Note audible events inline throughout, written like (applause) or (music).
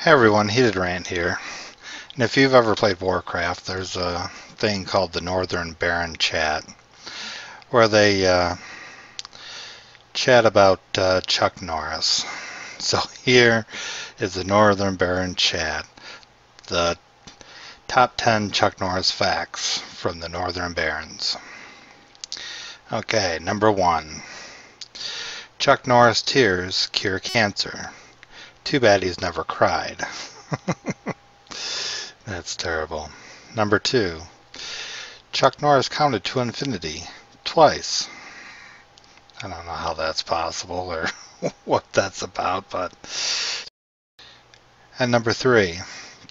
Hey everyone, Heated Rant here. And if you've ever played Warcraft, there's a thing called the Northern Barren Chat, where they uh, chat about uh, Chuck Norris. (laughs) So here is the Northern Barren Chat, the top 10 Chuck Norris facts from the Northern Barrens. Okay, number one. Chuck Norris tears cure cancer. Too bad he's never cried. (laughs) That's terrible. Number two. Chuck Norris counted to infinity twice. I don't know how that's possible or (laughs) what that's about, but. And number three.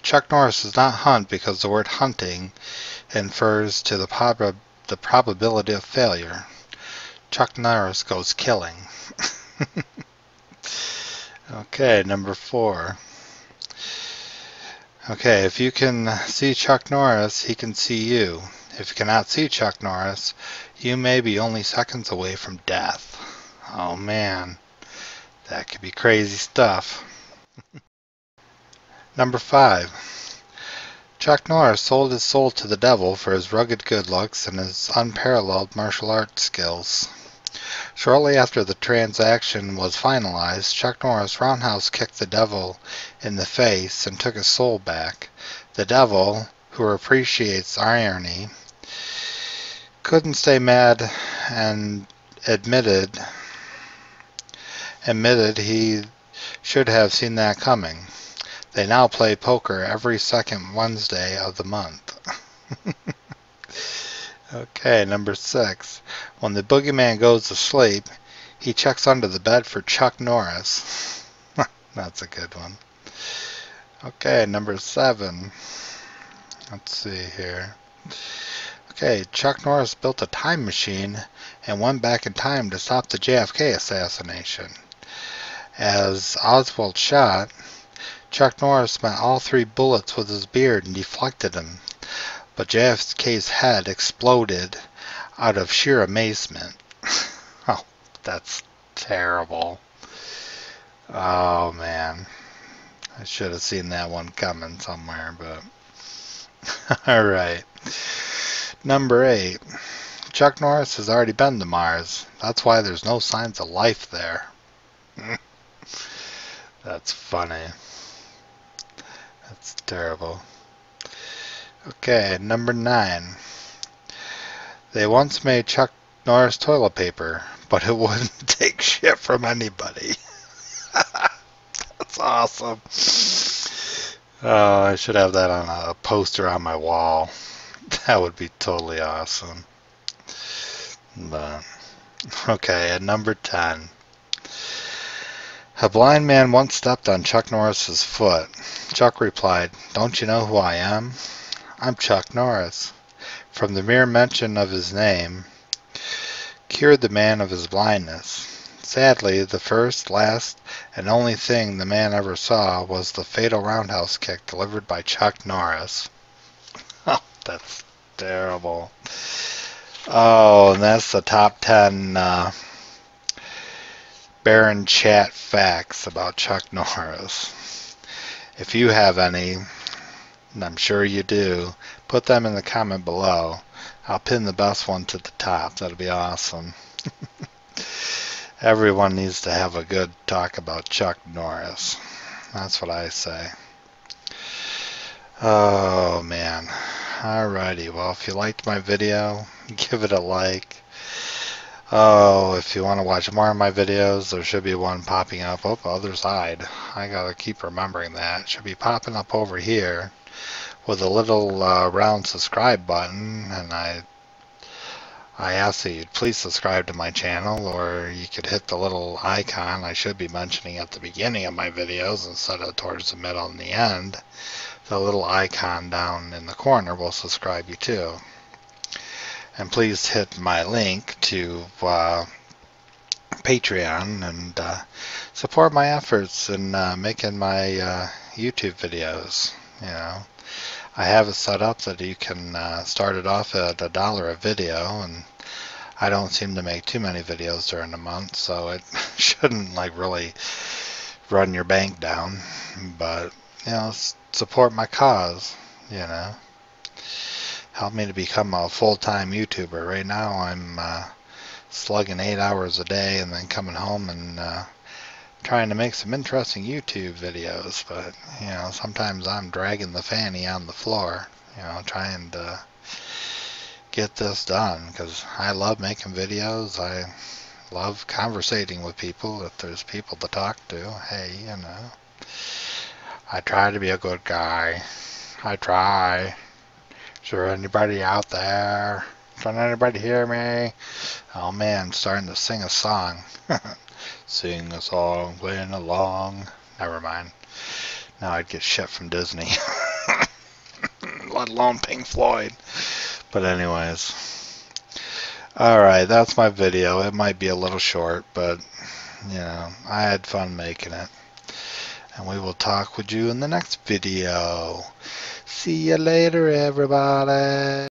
Chuck Norris does not hunt because the word hunting infers to the, prob- the probability of failure. Chuck Norris goes killing. (laughs) Okay, number four. Okay, if you can see Chuck Norris, he can see you. If you cannot see Chuck Norris, you may be only seconds away from death. Oh man, that could be crazy stuff. (laughs) number five. Chuck Norris sold his soul to the devil for his rugged good looks and his unparalleled martial arts skills. Shortly after the transaction was finalized, Chuck Norris roundhouse kicked the devil in the face and took his soul back. The devil, who appreciates irony, couldn't stay mad and admitted admitted he should have seen that coming. They now play poker every second Wednesday of the month. (laughs) Okay, number six. When the boogeyman goes to sleep, he checks under the bed for Chuck Norris. (laughs) That's a good one. Okay, number seven. Let's see here. Okay, Chuck Norris built a time machine and went back in time to stop the JFK assassination. As Oswald shot, Chuck Norris met all three bullets with his beard and deflected them but JFK's head exploded out of sheer amazement. (laughs) oh, that's terrible. Oh man. I should have seen that one coming somewhere, but (laughs) alright. Number eight. Chuck Norris has already been to Mars. That's why there's no signs of life there. (laughs) That's funny. That's terrible. Okay, number nine. They once made Chuck Norris toilet paper, but it (laughs) wouldn't take shit from anybody. (laughs) That's awesome. Oh, I should have that on a poster on my wall. (laughs) That would be totally awesome. But, okay, at number 10. A blind man once stepped on Chuck Norris's foot. Chuck replied, Don't you know who I am? I'm Chuck Norris. From the mere mention of his name, cured the man of his blindness. Sadly, the first, last, and only thing the man ever saw was the fatal roundhouse kick delivered by Chuck Norris. (laughs) Oh, that's terrible. Oh, and that's the top 10 uh, Barren Chat facts about Chuck Norris. If you have any, and I'm sure you do, put them in the comment below. I'll pin the best one to the top. That'll be awesome. (laughs) Everyone needs to have a good talk about Chuck Norris. That's what I say. Oh man. Alrighty, well if you liked my video, (laughs) give it a like. Oh, if you want to watch more of my videos, there should be one popping up. Oh, other side. I gotta keep remembering that. It should be popping up over here with a little uh, round subscribe button and I I ask that you please subscribe to my channel or you could hit the little icon I should be mentioning at the beginning of my videos instead of towards the middle and the end. The little icon down in the corner will subscribe you too. And please hit my link to uh, Patreon and uh, support my efforts in uh, making my uh, YouTube videos. You know, I have it set up that you can uh, start it off at a dollar a video and I don't seem to make too many videos during the month so it (laughs) shouldn't like really run your bank down but you know, support my cause, you know. Help me to become a full-time YouTuber. Right now I'm uh, slugging eight hours a day and then coming home and uh, trying to make some interesting YouTube videos. But, you know, sometimes I'm dragging the fanny on the floor, you know, trying to get this done because I love making videos. I love conversating with people. If there's people to talk to, hey, you know. I try to be a good guy. I try. Is there anybody out there? Can anybody hear me? Oh man, starting to sing a song. (laughs) sing a song, playing along. Never mind. Now I'd get shit from Disney. (laughs) Let alone Pink Floyd. But anyways. Alright, that's my video. It might be a little short, but, you know, I had fun making it. And we will talk with you in the next video. See you later, everybody.